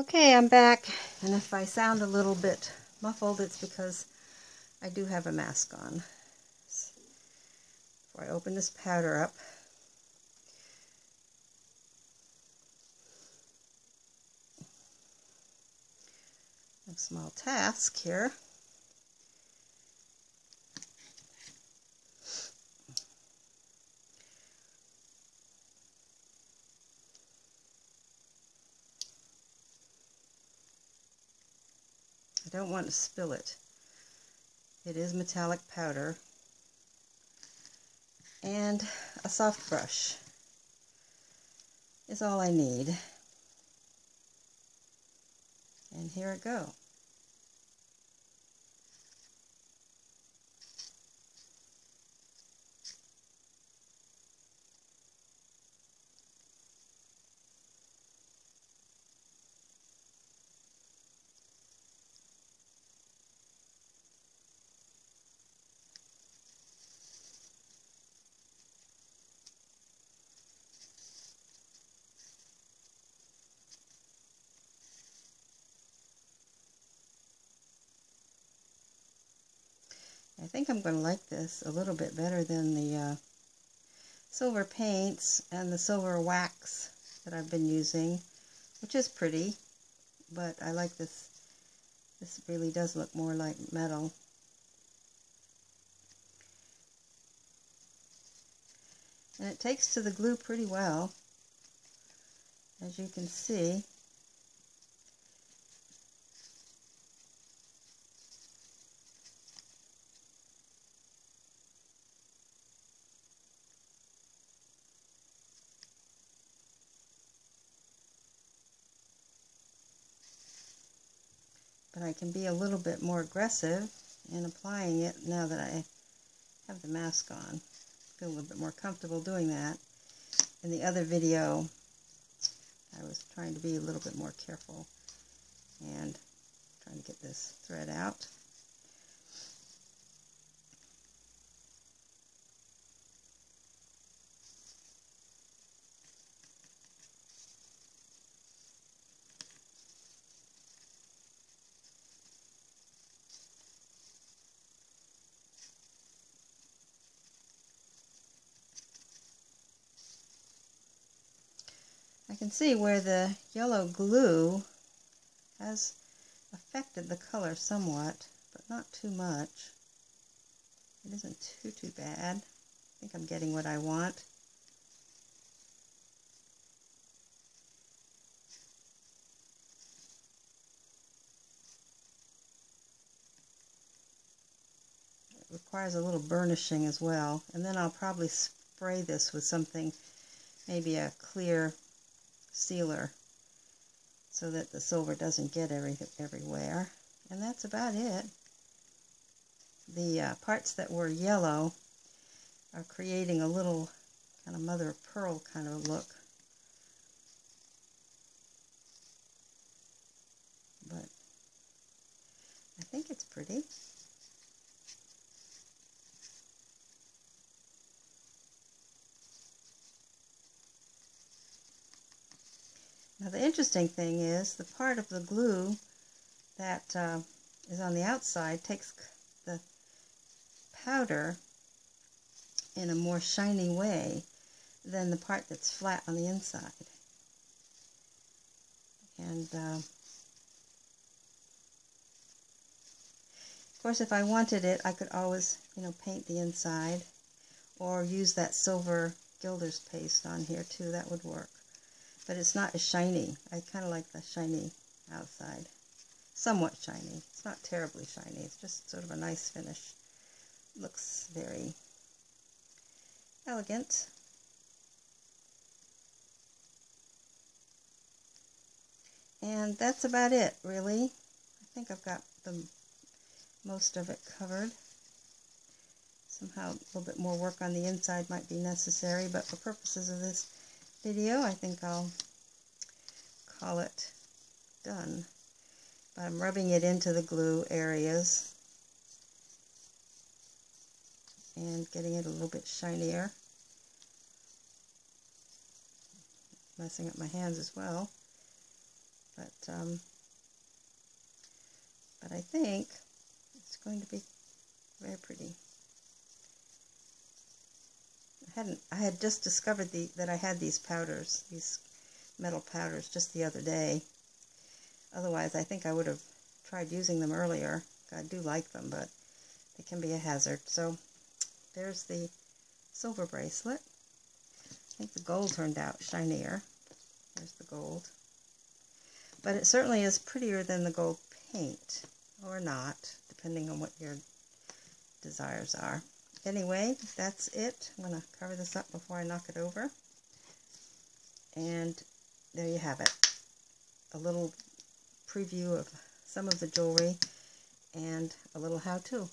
Okay, I'm back, and if I sound a little bit muffled, it's because I do have a mask on. Before I open this powder up, a small task here. I don't want to spill it. It is metallic powder. And a soft brush is all I need. And here I go. I think I'm going to like this a little bit better than the uh, silver paints and the silver wax that I've been using, which is pretty, but I like this. This really does look more like metal. And it takes to the glue pretty well, as you can see. But I can be a little bit more aggressive in applying it now that I have the mask on. feel a little bit more comfortable doing that. In the other video, I was trying to be a little bit more careful and trying to get this thread out. Can see where the yellow glue has affected the color somewhat, but not too much. It isn't too, too bad. I think I'm getting what I want. It requires a little burnishing as well. And then I'll probably spray this with something, maybe a clear sealer so that the silver doesn't get every, everywhere. And that's about it. The uh, parts that were yellow are creating a little kind of mother of pearl kind of look. But I think it's pretty. Now the interesting thing is the part of the glue that uh, is on the outside takes the powder in a more shiny way than the part that's flat on the inside. And uh, of course if I wanted it I could always you know paint the inside or use that silver gilder's paste on here too that would work but it's not as shiny. I kind of like the shiny outside. Somewhat shiny. It's not terribly shiny. It's just sort of a nice finish. Looks very elegant. And that's about it, really. I think I've got the most of it covered. Somehow a little bit more work on the inside might be necessary, but for purposes of this video, I think I'll call it done. But I'm rubbing it into the glue areas and getting it a little bit shinier. Messing up my hands as well. But, um, but I think it's going to be very pretty. Hadn't, I had just discovered the, that I had these powders, these metal powders just the other day. Otherwise, I think I would have tried using them earlier. I do like them, but they can be a hazard. So there's the silver bracelet. I think the gold turned out shinier. There's the gold. But it certainly is prettier than the gold paint, or not, depending on what your desires are. Anyway, that's it. I'm going to cover this up before I knock it over. And there you have it. A little preview of some of the jewelry and a little how-to.